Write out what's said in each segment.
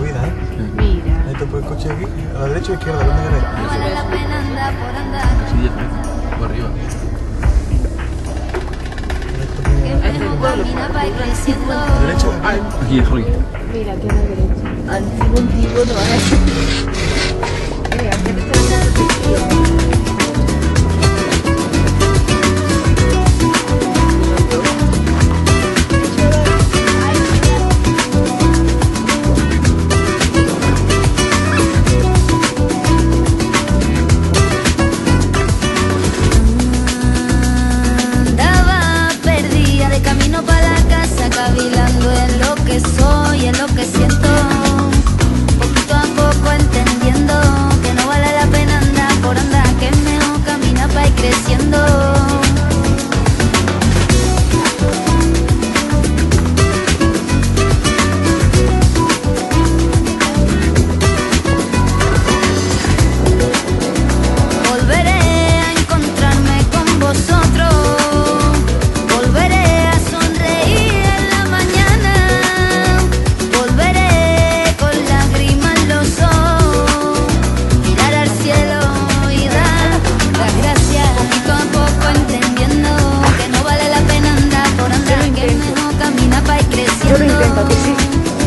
cuida, ¿eh? Mira. Ahí te coche aquí, a la derecha o izquierda, ¿dónde querés? No vale la pena andar por andar. Por arriba. Este ¿Derecha? Aquí. Mira, aquí a la. Antiguo, antiguo, no es. Mira, aquí está.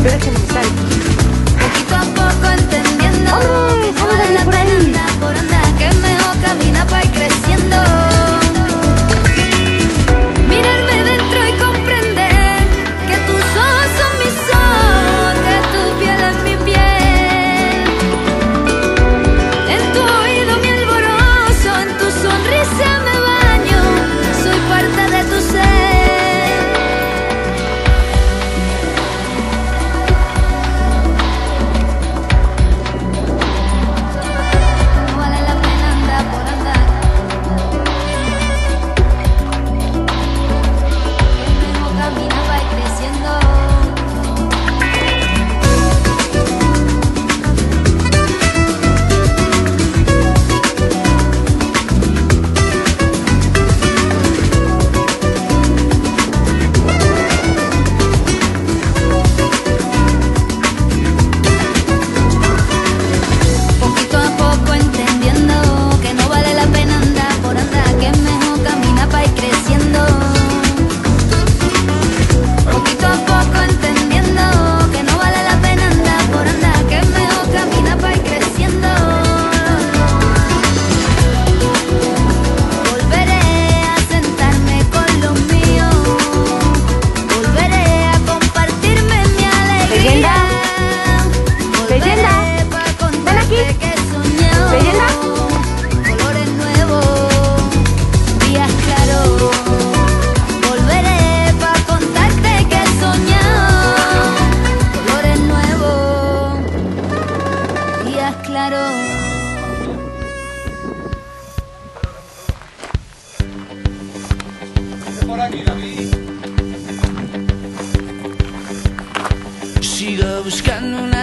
beckons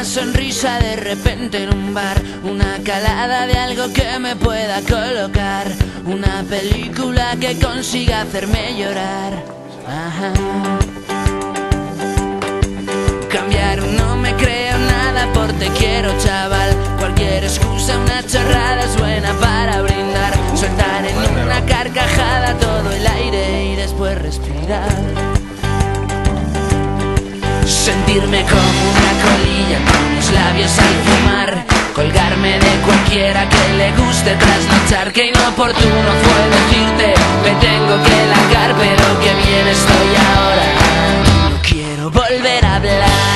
Sonrisa de repente en un bar, una calada de algo que me pueda colocar, una película que consiga hacerme llorar. Ajá. Cambiar no me creo nada por te quiero chaval, cualquier excusa, una chorrada es buena para brindar, soltar en una carcajada todo el aire y después respirar. Sentirme como una colilla con mis labios al fumar. Colgarme de cualquiera que le guste trasnochar. Que inoportuno fue decirte Me tengo que largar pero que bien estoy ahora No quiero volver a hablar.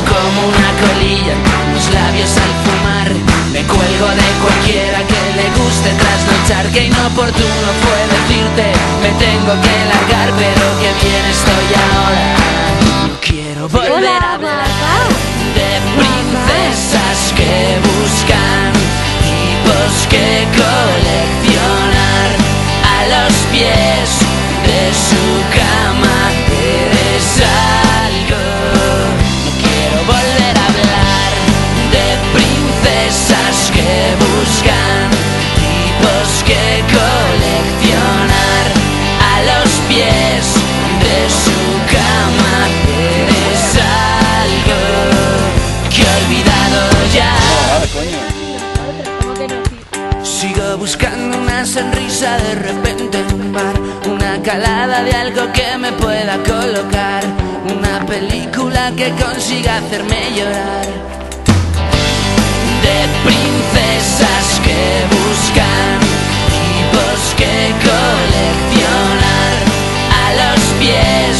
Como una colilla los labios al fumar. Me cuelgo de cualquiera que le guste trasnochar. Que inoportuno fue decirte, me tengo que largar, pero que bien estoy ahora. No quiero volver a hablar de princesas que buscan tipos que coleccionar de repente bar, una calada de algo que me pueda colocar, una película que consiga hacerme llorar. De princesas que buscan tipos que coleccionar a los pies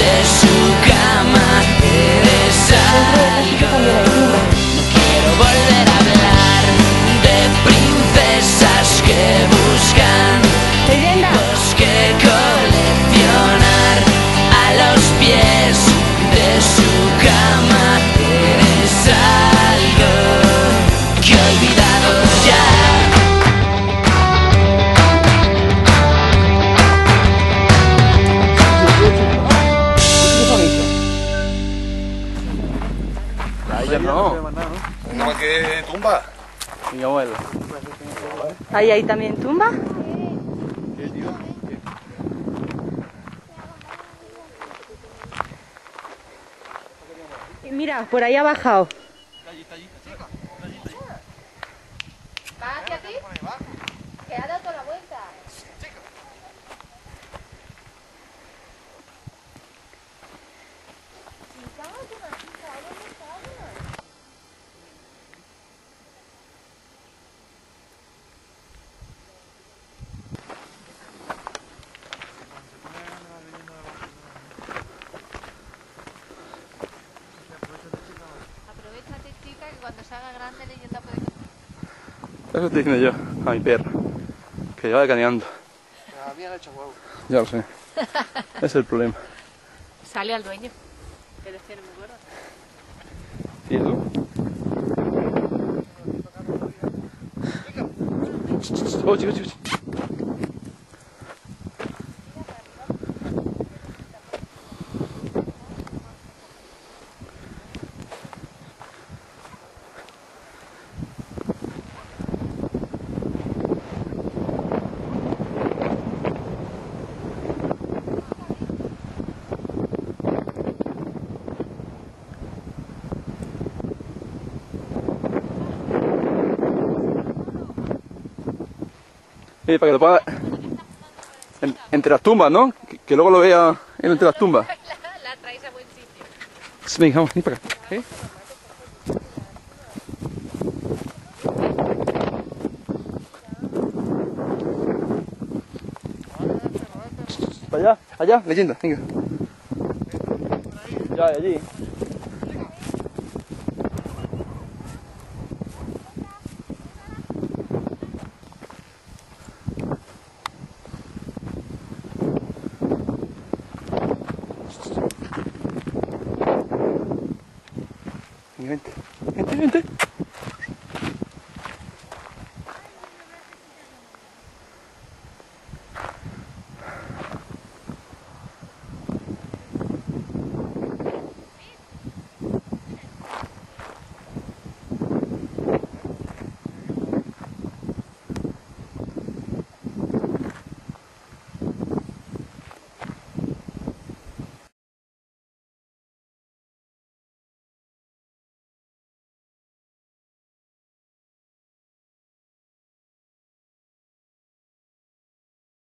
de su cama. Eres algo. Tumba. Mi abuelo. Ahí, ahí también tumba. Mira, por ahí ha bajado. Haga grande leyenda puede Eso te diciendo yo, a mi perro. Que lleva caneando. Habían hecho huevo. Ya lo sé. Ese es el problema. Sale al dueño. Que lo tiene muy gordo. ¿Y tú? Oh, chicos, chicos. Eh, para que lo ponga en- entre las tumbas, ¿no? Que, que luego lo vea él entre las tumbas. La traes a buen sitio. Venga, vamos, ven para acá. ¿Eh? Para allá, allá, leyenda, venga. Ya, allí. 对对对。